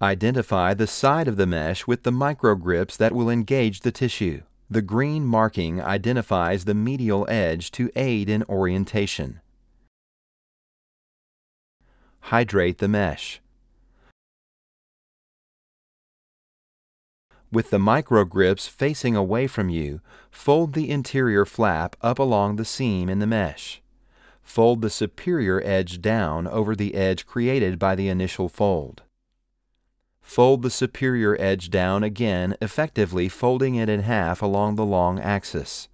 Identify the side of the mesh with the microgrips that will engage the tissue. The green marking identifies the medial edge to aid in orientation. Hydrate the mesh. With the microgrips facing away from you, fold the interior flap up along the seam in the mesh. Fold the superior edge down over the edge created by the initial fold. Fold the superior edge down again, effectively folding it in half along the long axis.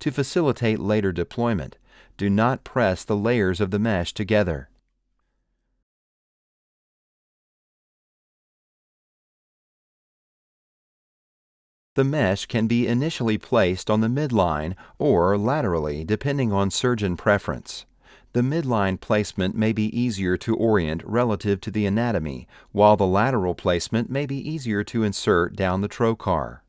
To facilitate later deployment, do not press the layers of the mesh together. The mesh can be initially placed on the midline or laterally depending on surgeon preference. The midline placement may be easier to orient relative to the anatomy, while the lateral placement may be easier to insert down the trocar.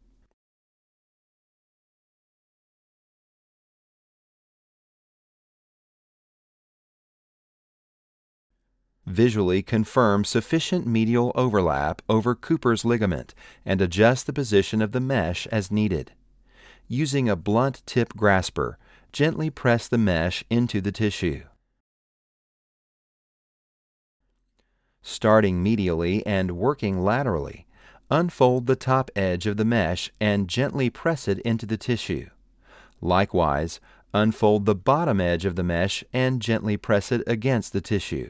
Visually confirm sufficient medial overlap over Cooper's ligament and adjust the position of the mesh as needed. Using a blunt tip grasper, gently press the mesh into the tissue. Starting medially and working laterally, unfold the top edge of the mesh and gently press it into the tissue. Likewise, unfold the bottom edge of the mesh and gently press it against the tissue.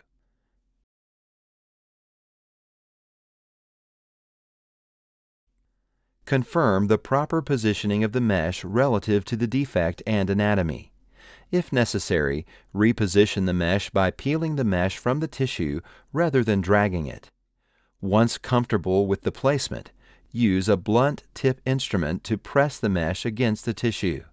Confirm the proper positioning of the mesh relative to the defect and anatomy. If necessary, reposition the mesh by peeling the mesh from the tissue rather than dragging it. Once comfortable with the placement, use a blunt tip instrument to press the mesh against the tissue.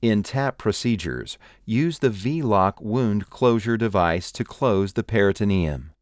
In TAPP procedures, use the V-Loc wound closure device to close the peritoneum.